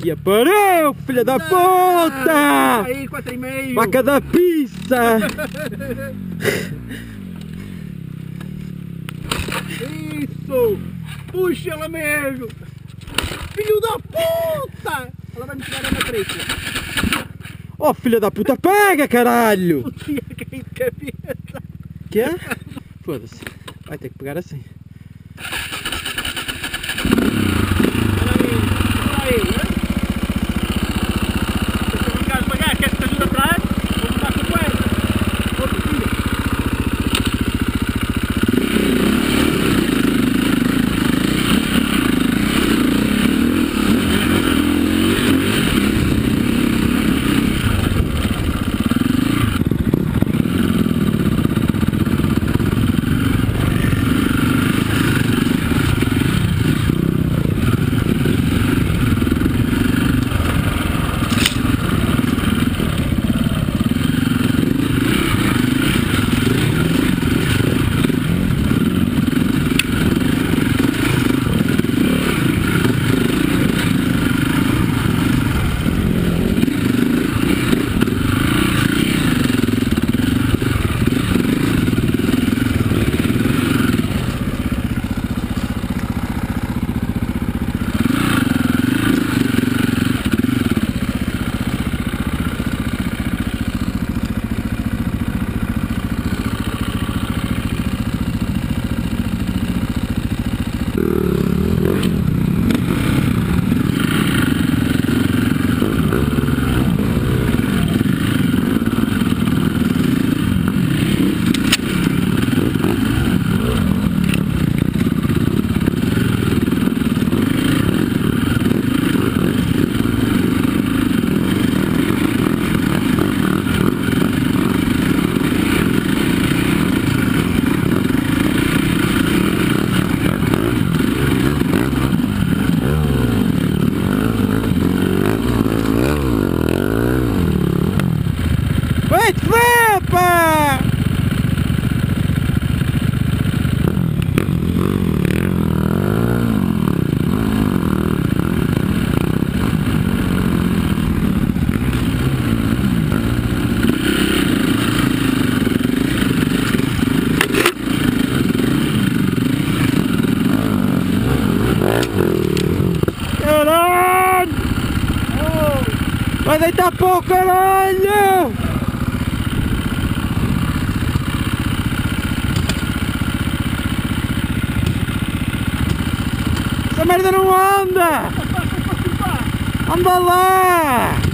Que pariu, filha da puta! Aí, 4,5. Vaca da pizza! Isso! Puxa ela mesmo! Filho da puta! Ela vai me tirar da matriz. Ó, filha da puta, pega, caralho! O cabeça. Que é? Foda-se. Vai ter que pegar assim. Vai deitar pau, caralho! Essa merda não anda! Anda lá!